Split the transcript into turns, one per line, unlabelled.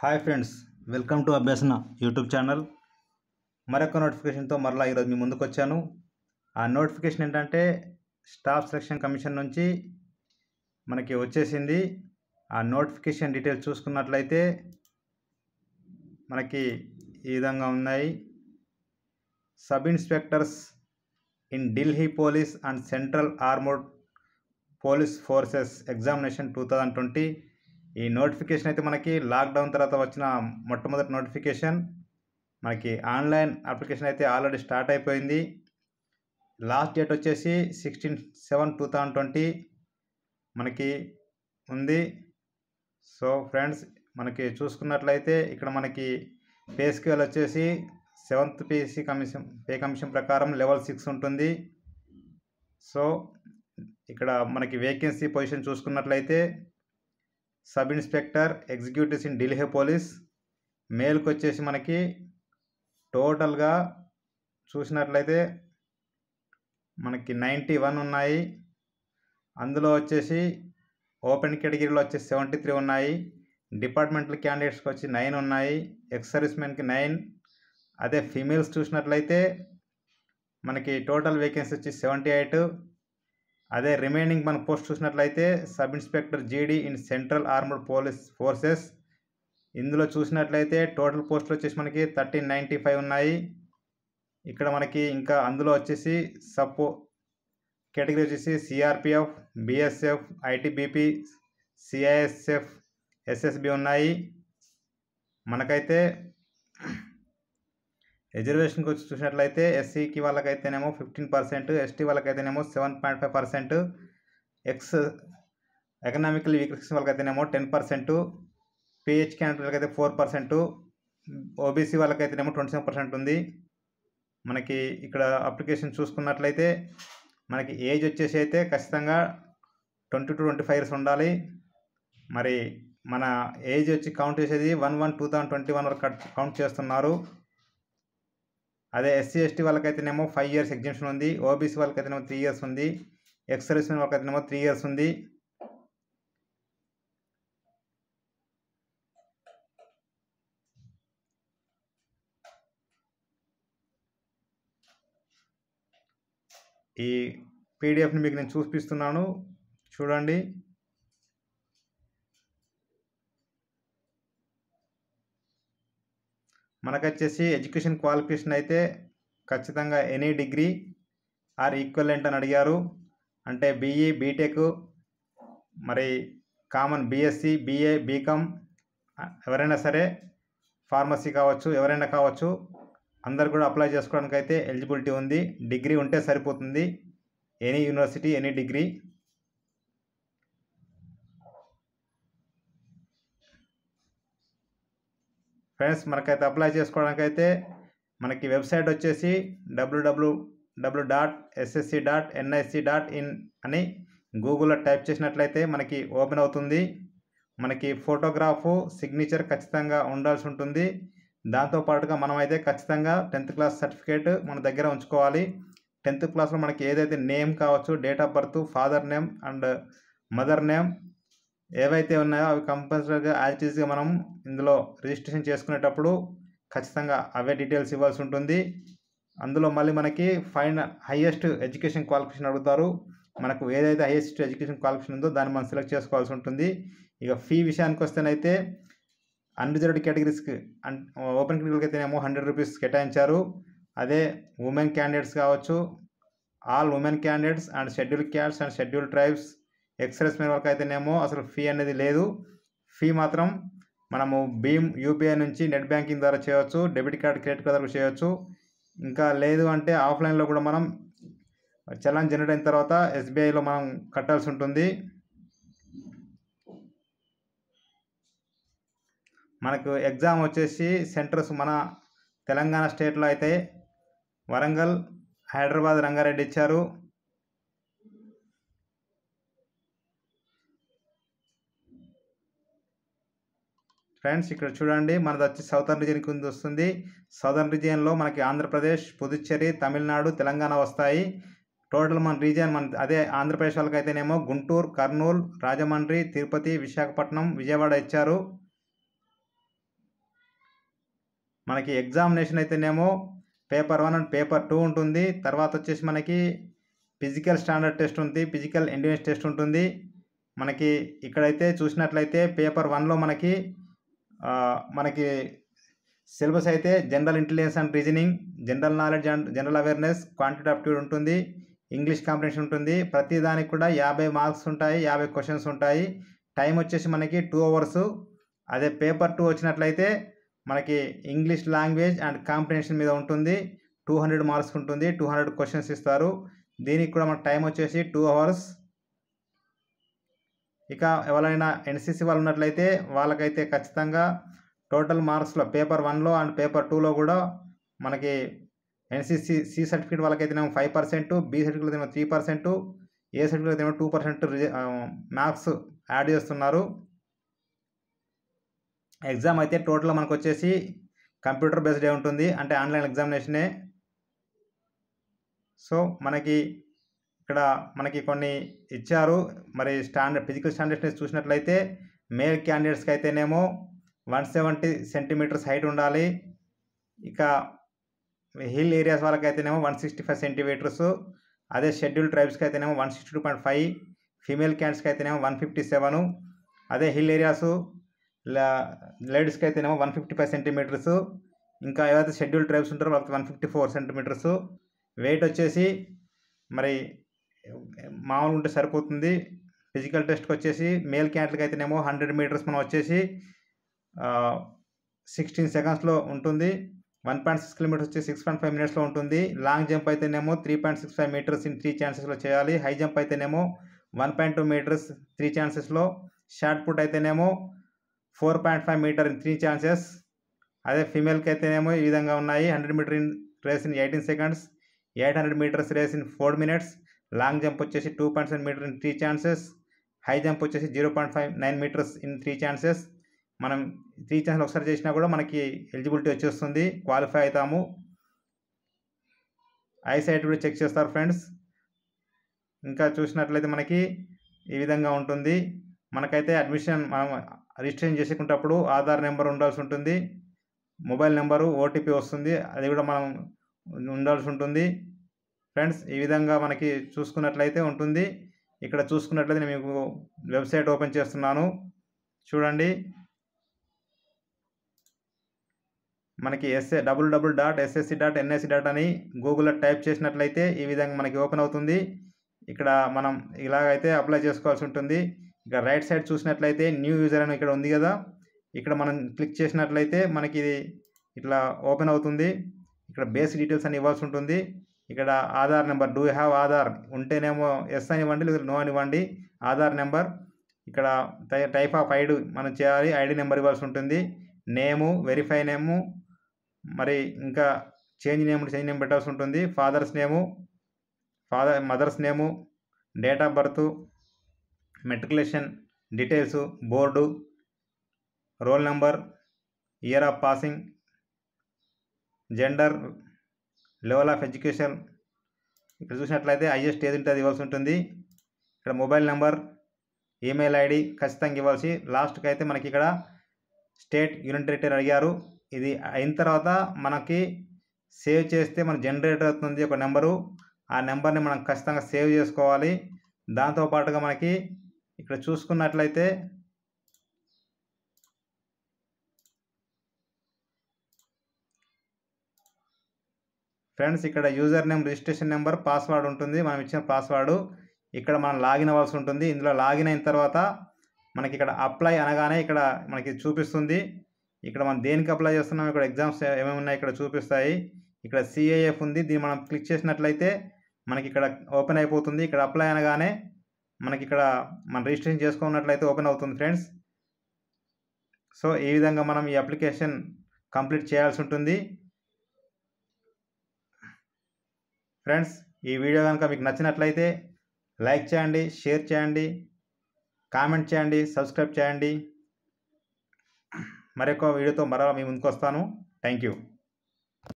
Hi friends welcome to Abhyasana YouTube channel. మరొక నోటిఫికేషన్తో మరలా ఈరోజు మీ ముందుకు వచ్చాను. ఆ నోటిఫికేషన్ ఏంటంటే స్టాఫ్ సెలక్షన్ కమిషన్ నుంచి మనకి వచ్చేసింది. ఆ నోటిఫికేషన్ డీటెయిల్స్ చూసుకున్నట్లయితే మనకి ఈ విధంగా ఉన్నాయి. Sub inspectors in Delhi police and central armed police forces examination two thousand twenty ఈ నోటిఫికేషన్ అయితే మనకి లాక్డౌన్ తర్వాత వచ్చిన మొట్టమొదటి నోటిఫికేషన్. మనకి ఆన్లైన్ అప్లికేషన్ అయితే ఆల్రెడీ స్టార్ట్ అయిపోయింది. లాస్ట్ డేట్ వచ్చేసి sixteen seven two thousand twenty మనకి ఉంది. సో ఫ్రెండ్స్ మనకి చూసుకున్నట్లయితే ఇక్కడ మనకి పే స్కేల్ వచ్చేసి seventh PC commission pay commission ప్రకారం లెవెల్ సిక్స్ ఉంటుంది. సో ఇక్కడ మనకి వేకెన్సీ పొజిషన్ చూసుకున్నట్లయితే sub inspector executives in Delhi police. మేల్కి వచ్చేసి మనకి టోటల్గా చూసినట్లయితే మనకి నైంటీ వన్ ఉన్నాయి. అందులో వచ్చేసి ఓపెన్ కేటగిరీలో వచ్చేసి సెవెంటీ త్రీ ఉన్నాయి. డిపార్ట్మెంటల్ క్యాండిడేట్స్కి వచ్చి నైన్ ఉన్నాయి. ఎక్స్ సర్వీస్మెన్కి నైన్. అదే ఫీమేల్స్ చూసినట్లయితే మనకి టోటల్ వేకెన్సీ వచ్చి సెవెంటీ ఎయిట్. అదే రిమైనింగ్ మన పోస్ట్ చూసినట్లయితే sub inspector GD in central armed police forces. ఇందులో చూసినట్లయితే టోటల్ పోస్టులు వచ్చేసి మనకి థర్టీన్ నైంటీ ఫైవ్ ఉన్నాయి. ఇక్కడ మనకి ఇంకా అందులో వచ్చేసి సపో కేటగిరీ వచ్చేసి CRPF BSF ITBP CISF SSB ఉన్నాయి. మనకైతే రిజర్వేషన్కి వచ్చి చూసినట్లయితే ఎస్సీకి వాళ్ళకైతేనేమో fifteen percent ST వాళ్ళకైతేనేమో seven point five percent ex economical weak వాళ్ళకైతేనేమో ten percent PH క్యాండిడేట్లకి అయితే ఫోర్ పర్సెంట్ ఓబీసీ వాళ్ళకైతేనేమో ట్వంటీ సెవెన్ పర్సెంట్ ఉంది. మనకి ఇక్కడ అప్లికేషన్ చూసుకున్నట్లయితే మనకి ఏజ్ వచ్చేసి అయితే ఖచ్చితంగా twenty to twenty five years ఉండాలి. మరి మన ఏజ్ వచ్చి కౌంట్ చేసేది one one two thousand twenty one వరకు కౌంట్ చేస్తున్నారు. అదే ఎస్సీ ఎస్టీ వాళ్ళకైతేనేమో ఫైవ్ ఇయర్స్ ఎగ్జిబిషన్ ఉంది. ఓబీసీ వాళ్ళకైతేనేమో త్రీ ఇయర్స్ ఉంది. ఎక్స్ సర్వీస్ వాళ్ళకైతేనేమో త్రీ ఇయర్స్ ఉంది. ఈ పీడిఎఫ్ని మీకు నేను చూపిస్తున్నాను. చూడండి. మనకొచ్చేసి ఎడ్యుకేషన్ క్వాలిఫికేషన్ అయితే ఖచ్చితంగా ఎనీ డిగ్రీ ఆర్ ఈక్వలెంట్ అని అడిగారు. అంటే బీఈ బీటెక్ మరి కామన్ బీఎస్సీ బీఏ బీకామ్ ఎవరైనా సరే ఫార్మసీ కావచ్చు ఎవరైనా కావచ్చు అందరు కూడా అప్లై చేసుకోవడానికి అయితే ఎలిజిబిలిటీ ఉంది. డిగ్రీ ఉంటే సరిపోతుంది. Any university any degree. Friends మనకైతే అప్లై చేసుకోవడానికి అయితే మనకి వెబ్సైట్ వచ్చేసి W W W dot SSC dot NIC dot in అని గూగుల్లో టైప్ చేసినట్లయితే మనకి ఓపెన్ అవుతుంది. మనకి ఫోటోగ్రాఫు సిగ్నేచర్ ఖచ్చితంగా ఉండాల్సి ఉంటుంది. దాంతోపాటుగా మనం అయితే ఖచ్చితంగా టెన్త్ క్లాస్ సర్టిఫికేట్ మన దగ్గర ఉంచుకోవాలి. టెన్త్ క్లాస్లో మనకి ఏదైతే నేమ్ కావచ్చు date of birth father name and mother name ఏవైతే ఉన్నాయో అవి కంపల్సరీగా యాజ్ ఈజ్గా మనం ఇందులో రిజిస్ట్రేషన్ చేసుకునేటప్పుడు ఖచ్చితంగా అవే డీటెయిల్స్ ఇవ్వాల్సి ఉంటుంది. అందులో మళ్ళీ మనకి ఫైనల్ హయ్యెస్ట్ ఎడ్యుకేషన్ క్వాలిఫికేషన్ అడుగుతారు. మనకు ఏదైతే హైయెస్ట్ ఎడ్యుకేషన్ క్వాలిఫికేషన్ ఉందో దాన్ని మనం సెలెక్ట్ చేసుకోవాల్సి ఉంటుంది. ఇక ఫీ విషయానికి వస్తేనైతే అన్రిజర్వ్డ్ కేటగిరీస్కి అన్ ఓపెన్ కేటగిరీకి అయితేనేమో హండ్రెడ్ రూపీస్ కేటాయించారు. అదే ఉమెన్ క్యాండిడేట్స్ కావచ్చు all women candidates and schedule castes and schedule tribes express men వరకు అయితేనేమో అసలు ఫీ అనేది లేదు. ఫీ మాత్రం మనము భీమ్ యూపీఐ నుంచి నెట్ బ్యాంకింగ్ ద్వారా చేయవచ్చు డెబిట్ కార్డ్ క్రెడిట్ కార్డ్ ద్వారా చేయవచ్చు ఇంకా లేదు అంటే ఆఫ్లైన్లో కూడా మనం చలాన్ జనరేట్ అయిన తర్వాత ఎస్బీఐలో మనం కట్టాల్సి ఉంటుంది. మనకు ఎగ్జామ్ వచ్చేసి సెంటర్స్ మన తెలంగాణ స్టేట్లో అయితే వరంగల్ హైదరాబాద్ రంగారెడ్డి ఇచ్చారు. ఫ్రెండ్స్ ఇక్కడ చూడండి మనది వచ్చి సౌతర్న్ రీజియన్ కింద వస్తుంది. సౌదర్న్ రీజియన్లో మనకి ఆంధ్రప్రదేశ్ పుదుచ్చేరి తమిళనాడు తెలంగాణ వస్తాయి. టోటల్ మన రీజియన్ మన అదే ఆంధ్రప్రదేశ్ వాళ్ళకైతేనేమో గుంటూరు కర్నూలు రాజమండ్రి తిరుపతి విశాఖపట్నం విజయవాడ ఇచ్చారు. మనకి ఎగ్జామినేషన్ అయితేనేమో paper one and paper two ఉంటుంది. తర్వాత వచ్చేసి మనకి ఫిజికల్ స్టాండర్డ్ టెస్ట్ ఉంది ఫిజికల్ ఎండ్యూరెన్స్ టెస్ట్ ఉంటుంది. మనకి ఇక్కడైతే చూసినట్లయితే పేపర్ వన్లో మనకి మనకి సిలబస్ అయితే general intelligence and reasoning general knowledge and general awareness quantity aptitude ఉంటుంది ఇంగ్లీష్ కాంపిటీషన్ ఉంటుంది ప్రతి దానికి కూడా యాభై మార్క్స్ ఉంటాయి యాభై క్వశ్చన్స్ ఉంటాయి. టైం వచ్చేసి మనకి టూ అవర్స్. అదే పేపర్ టూ వచ్చినట్లయితే మనకి ఇంగ్లీష్ లాంగ్వేజ్ అండ్ కాంపిటీషన్ మీద ఉంటుంది. టూ హండ్రెడ్ మార్క్స్ ఉంటుంది టూ హండ్రెడ్ క్వశ్చన్స్ ఇస్తారు. దీనికి కూడా మన టైం వచ్చేసి టూ అవర్స్. ఇక ఎవరైనా ఎన్సీసీ వాళ్ళు ఉన్నట్లయితే వాళ్ళకైతే ఖచ్చితంగా టోటల్ మార్క్స్లో పేపర్ వన్లో అండ్ పేపర్ టూలో కూడా మనకి ఎన్సీసీ సి సర్టిఫికేట్ వాళ్ళకైతేనేమో ఫైవ్ పర్సెంట్ బి సర్టిఫికేట్ ఏమో త్రీ పర్సెంట్ ఏ సర్టిఫికేట్ ఏమో టూ పర్సెంట్ మార్క్స్ యాడ్ చేస్తున్నారు. ఎగ్జామ్ అయితే టోటల్ మనకు వచ్చేసి కంప్యూటర్ బేస్డ్ ఉంటుంది. అంటే ఆన్లైన్ ఎగ్జామినేషనే. సో మనకి ఇక్కడ మనకి కొన్ని ఇచ్చారు. మరి స్టాండర్డ్ ఫిజికల్ స్టాండర్డ్స్ చూసినట్లయితే మేల్ క్యాండిడేట్స్కి అయితేనేమో వన్ సెవెంటీ సెంటీమీటర్స్ హైట్ ఉండాలి. ఇక హిల్ ఏరియాస్ వాళ్ళకి అయితేనేమో వన్ సిక్స్టీ ఫైవ్ సెంటీమీటర్స్. అదే షెడ్యూల్ ట్రైబ్స్కి అయితేనేమో one sixty two point five. Female క్యాండిడేట్స్కి అయితేనేమో వన్ ఫిఫ్టీ సెవెన్. అదే హిల్ ఏరియాస్ లేడీస్కి అయితేనేమో వన్ ఫిఫ్టీ ఫైవ్ సెంటీమీటర్స్. ఇంకా ఏవైతే షెడ్యూల్ ట్రైబ్స్ ఉంటారో వాళ్ళకి one fifty four centimetres. Weight వచ్చేసి మరి మామూలు ఉంటే సరిపోతుంది. ఫిజికల్ టెస్ట్కి వచ్చేసి మేల్ క్యాండిడేట్కి అయితేనేమో హండ్రెడ్ మీటర్స్ మనం వచ్చేసి సిక్స్టీన్ సెకండ్స్లో ఉంటుంది. వన్ పాయింట్ సిక్స్ కిలోమీటర్స్ వచ్చి సిక్స్ పాయింట్ ఫైవ్ మినిట్స్లో ఉంటుంది. లాంగ్ జంప్ అయితేనేమో three point six five metres in three ఛాన్సెస్లో చేయాలి. హై జంప్ అయితేనేమో one point two metres three ఛాన్సెస్లో. Shot put అయితేనేమో four point five metre in three chances. అదే ఫీమేల్కి అయితేనేమో ఈ విధంగా ఉన్నాయి. Hundred metre in race in eighteen seconds. Eight hundred metres race in four minutes. Long jump వచ్చేసి two point seven metre in three chances high jump వచ్చేసి zero point five nine metres in three chances. మనం three chances ఒకసారి చేసినా కూడా మనకి eligibility వచ్చేస్తుంది qualify అవుతాము. Eyesight కూడా చెక్ చేస్తారు ఫ్రెండ్స్. ఇంకా చూసినట్లయితే మనకి ఈ విధంగా ఉంటుంది. మనకైతే అడ్మిషన్ మనం రిజిస్ట్రేషన్ చేసుకునేటప్పుడు ఆధార్ నెంబర్ ఉండాల్సి ఉంటుంది. మొబైల్ నెంబరు ఓటీపీ వస్తుంది. అది కూడా మనం ఉండాల్సి ఉంటుంది. ఫ్రెండ్స్ ఈ విధంగా మనకి చూసుకున్నట్లయితే ఉంటుంది. ఇక్కడ చూసుకున్నట్లయితే నేను మీకు వెబ్సైట్ ఓపెన్ చేస్తున్నాను. చూడండి. మనకి SA double double dot SSC dot NSC dot అని గూగుల్లో టైప్ చేసినట్లయితే ఈ విధంగా మనకి ఓపెన్ అవుతుంది. ఇక్కడ మనం ఇలాగైతే అప్లై చేసుకోవాల్సి ఉంటుంది. ఇక్కడ రైట్ సైడ్ చూసినట్లయితే న్యూ యూజర్ అని ఇక్కడ ఉంది కదా. ఇక్కడ మనం క్లిక్ చేసినట్లయితే మనకి ఇది ఇట్లా ఓపెన్ అవుతుంది. ఇక్కడ బేసిక్ డీటెయిల్స్ అని ఇవ్వాల్సి ఉంటుంది. ఇక్కడ Aadhaar number do have Aadhaar? ఉంటేనేమో ఎస్ అనివ్వండి లేదా నో అనివ్వండి ఆధార్ నెంబర్ ఇక్కడ టై- టైప్ ఆఫ్ ఐడి మనం చేయాలి. ఐడి నెంబర్ ఇవ్వాల్సి ఉంటుంది. నేము వెరిఫై నేము మరి ఇంకా చేంజ్ నేమ్ చేంజ్ నేమ్ పెట్టాల్సి ఉంటుంది. Father's name father mother's name date of birth matriculation details board roll number year of passing gender level of education. ఇక్కడ చూసినట్లయితే హైయెస్ట్ ఏది ఉంటుంది ఇవ్వాల్సి ఉంటుంది. ఇక్కడ మొబైల్ నెంబర్ ఈమెయిల్ ఐడి ఖచ్చితంగా ఇవ్వాల్సి లాస్ట్కి అయితే మనకి ఇక్కడ స్టేట్ యూనిట్ టెరిటరీ అడిగారు. ఇది అయిన తర్వాత మనకి సేవ్ చేస్తే మన జనరేట్ అవుతుంది ఒక నెంబరు. ఆ నెంబర్ని మనం ఖచ్చితంగా సేవ్ చేసుకోవాలి. దాంతోపాటుగా మనకి ఇక్కడ చూసుకున్నట్లయితే ఫ్రెండ్స్ ఇక్కడ user name registration number password ఉంటుంది. మనం ఇచ్చిన పాస్వర్డ్ ఇక్కడ మనం లాగిన్ అవ్వాల్సి ఉంటుంది. ఇందులో లాగిన్ అయిన తర్వాత మనకి ఇక్కడ అప్లై అనగానే ఇక్కడ మనకి చూపిస్తుంది. ఇక్కడ మనం దేనికి అప్లై చేస్తున్నాం? ఇక్కడ ఎగ్జామ్స్ ఏమేమి ఉన్నాయి? ఇక్కడ చూపిస్తాయి. ఇక్కడ సిఏఎఫ్ ఉంది. దీన్ని మనం క్లిక్ చేసినట్లయితే మనకి ఇక్కడ ఓపెన్ అయిపోతుంది. ఇక్కడ అప్లై అనగానే మనకి ఇక్కడ మనం రిజిస్ట్రేషన్ చేసుకున్నట్లయితే ఓపెన్ అవుతుంది ఫ్రెండ్స్ సో ఈ విధంగా మనం ఈ అప్లికేషన్ కంప్లీట్ చేయాల్సి ఉంటుంది. ఫ్రెండ్స్ ఈ వీడియో కనుక మీకు నచ్చినట్లయితే లైక్ చేయండి షేర్ చేయండి కామెంట్ చేయండి సబ్స్క్రైబ్ చేయండి. మరొక వీడియోతో మరలా మీ ముందుకు వస్తాను. Thank you.